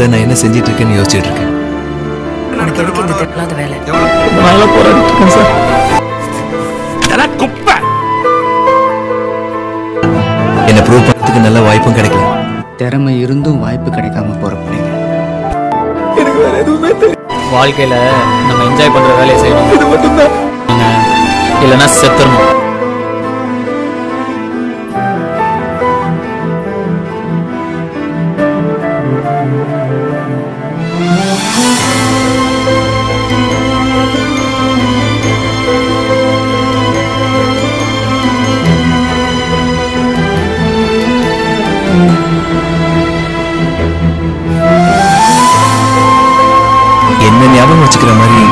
Sir நான் என்ன செஞ்சிட்டு இருக்கேன்னு யோசிச்சுட்டு இருக்கேன் உனக்கு எதுக்கு இந்த தேவையில்லாத வேலை. நாளா போராடிட்டு இருக்கேன் சார். இதெல்லாம் குப்பை! என்ன ப்ரூவ் பண்ணதுக்கு நல்ல வாய்ப்பும் கிடைக்கல. திறமை இருந்தும் வாய்ப்பு கிடைக்காம போற பிள்ளைங்க. வாழ்க்கையில நம்ம என்ஜாய் பண்ற வேலையை செய்யணும். இது மட்டும்தான். இல்லைன்னா செத்துறணும். என்ன ஞாபகம் வச்சுக்கிற மாதிரி?